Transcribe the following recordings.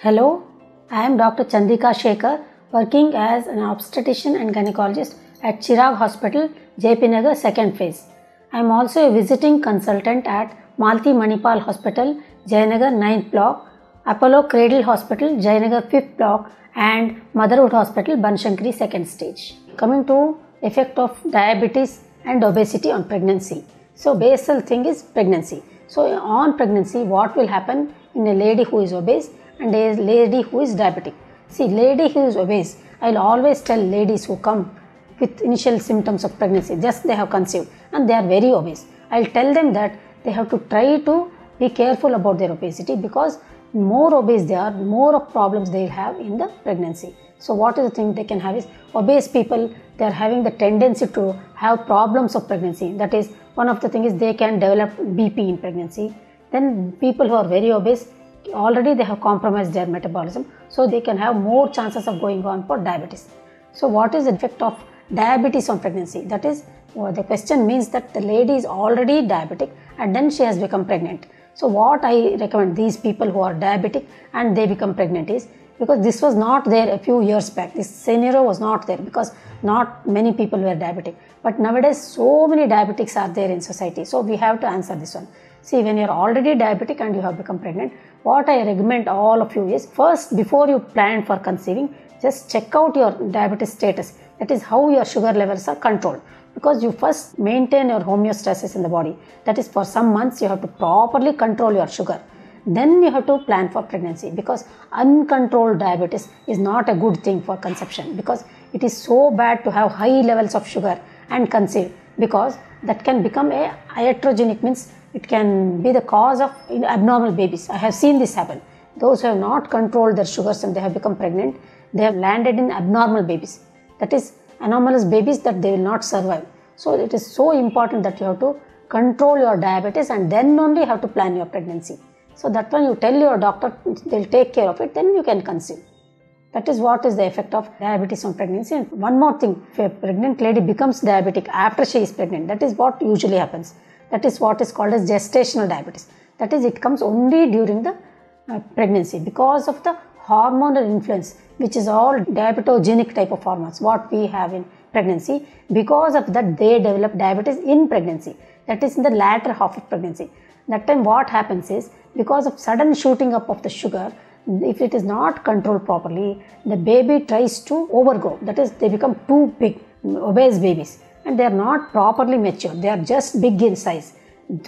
Hello, I am Dr. Chandrika Shekhar, working as an obstetrician and gynecologist at Chirag Hospital, JP Nagar, second phase. I am also a visiting consultant at Malathi Manipal Hospital, Jayanagar 9th block, Apollo Cradle Hospital, Jayanagar 5th block, and Motherhood Hospital, Banashankari second stage. Coming to effect of diabetes and obesity on pregnancy. So basal thing is pregnancy. So on pregnancy, what will happen in a lady who is obese and a lady who is diabetic? See, lady who is obese, I'll always tell ladies who come with initial symptoms of pregnancy, just they have conceived and they are very obese. I'll tell them that they have to try to be careful about their obesity because more obese they are, more of problems they will have in the pregnancy. So what is the thing they can have is obese people, they are having the tendency to have problems of pregnancy. That is one of the things is they can develop BP in pregnancy. Then people who are very obese, already they have compromised their metabolism. So they can have more chances of going on for diabetes. So what is the effect of diabetes on pregnancy? That is well, the question means that the lady is already diabetic and then she has become pregnant. So what I recommend these people who are diabetic and they become pregnant is because this was not there a few years back. This scenario was not there because not many people were diabetic. But nowadays so many diabetics are there in society. So we have to answer this one. See when you are already diabetic and you have become pregnant, what I recommend all of you is first before you plan for conceiving, just check out your diabetes status. That is how your sugar levels are controlled because you first maintain your homeostasis in the body. That is, for some months you have to properly control your sugar. Then you have to plan for pregnancy because uncontrolled diabetes is not a good thing for conception because it is so bad to have high levels of sugar and conceive because that can become a iatrogenic means it can be the cause of abnormal babies. I have seen this happen. Those who have not controlled their sugars and they have become pregnant, they have landed in abnormal babies. That is anomalous babies that they will not survive. So it is so important that you have to control your diabetes and then only you have to plan your pregnancy. So that when you tell your doctor, they'll take care of it, then you can conceive. That is what is the effect of diabetes on pregnancy. And one more thing, if a pregnant lady becomes diabetic after she is pregnant, that is what usually happens. That is what is called as gestational diabetes. That is, it comes only during the uh, pregnancy because of the hormonal influence, which is all diabetogenic type of hormones, what we have in pregnancy. Because of that, they develop diabetes in pregnancy. That is in the latter half of pregnancy. That time, what happens is because of sudden shooting up of the sugar, if it is not controlled properly, the baby tries to overgrow. That is, they become too big, obese babies, and they are not properly mature. They are just big in size.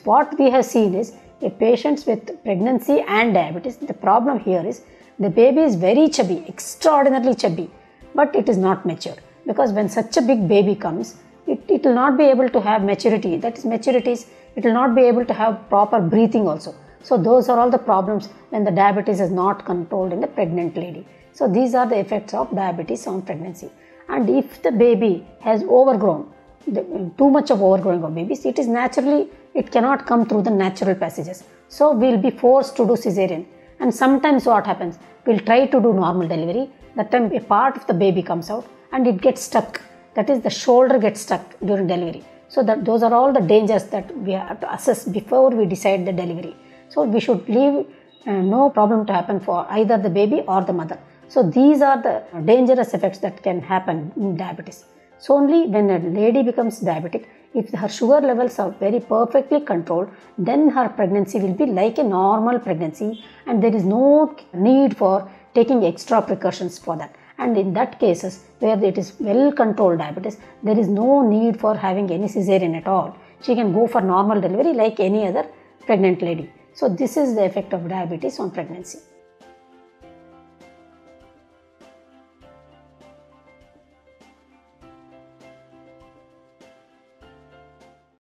What we have seen is a patients with pregnancy and diabetes. The problem here is the baby is very chubby, extraordinarily chubby, but it is not mature because when such a big baby comes, it, it will not be able to have maturity. That is, maturity is it will not be able to have proper breathing also. So, those are all the problems when the diabetes is not controlled in the pregnant lady. So, these are the effects of diabetes on pregnancy. And if the baby has overgrown, too much of overgrowing of babies, it is naturally, it cannot come through the natural passages. So, we will be forced to do cesarean. And sometimes what happens, we'll try to do normal delivery. That time a part of the baby comes out and it gets stuck. That is, the shoulder gets stuck during delivery. So that those are all the dangers that we have to assess before we decide the delivery. So we should leave uh, no problem to happen for either the baby or the mother. So these are the dangerous effects that can happen in diabetes. So only when a lady becomes diabetic, if her sugar levels are very perfectly controlled, then her pregnancy will be like a normal pregnancy and there is no need for taking extra precautions for that. And in that cases where it is well controlled diabetes, there is no need for having any cesarean at all. She can go for normal delivery like any other pregnant lady. So this is the effect of diabetes on pregnancy.